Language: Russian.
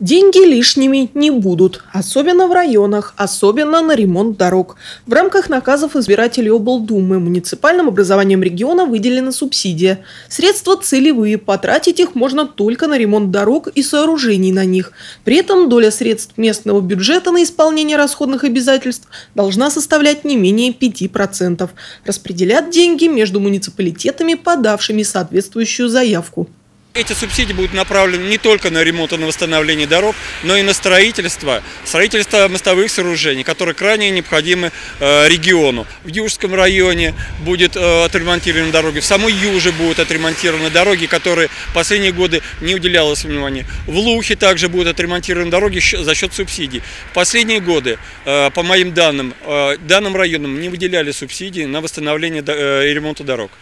Деньги лишними не будут, особенно в районах, особенно на ремонт дорог. В рамках наказов избирателей облдумы муниципальным образованием региона выделена субсидия. Средства целевые, потратить их можно только на ремонт дорог и сооружений на них. При этом доля средств местного бюджета на исполнение расходных обязательств должна составлять не менее 5%. Распределят деньги между муниципалитетами, подавшими соответствующую заявку. Эти субсидии будут направлены не только на ремонт и на восстановление дорог, но и на строительство, строительство мостовых сооружений, которые крайне необходимы э, региону. В Южском районе будет э, отремонтированы дороги, в самой Юже будут отремонтированы дороги, которые в последние годы не уделялось внимания. В Лухе также будут отремонтированы дороги за счет субсидий. В последние годы, э, по моим данным, данным районам не выделяли субсидии на восстановление и ремонт дорог.